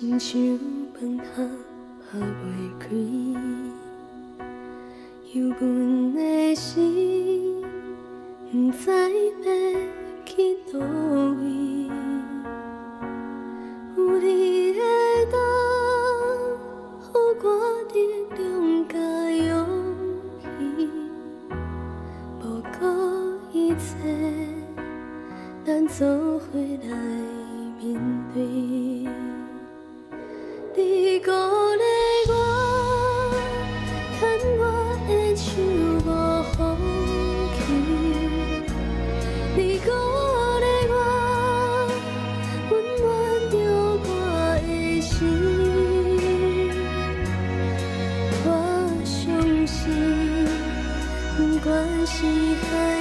亲像崩塌也袂开，忧阮的心，不知要去叨位。有你的灯，好我力量甲勇气，不顾一切，咱做伙来面对。喜和。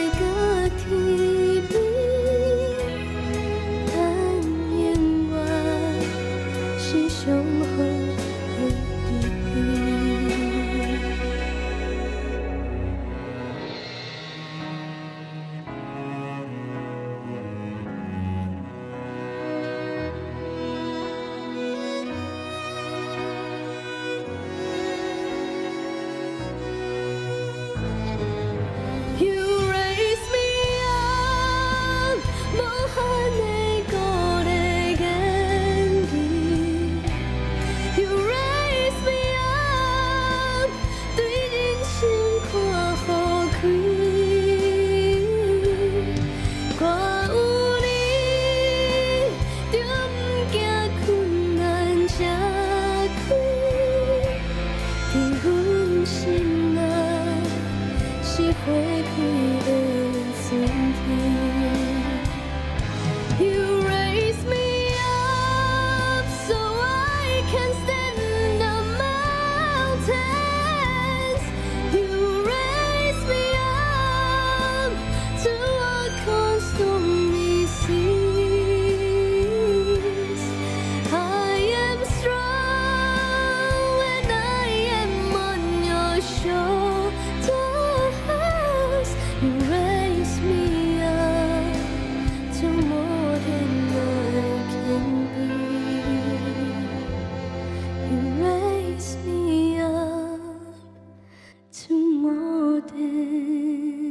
poder.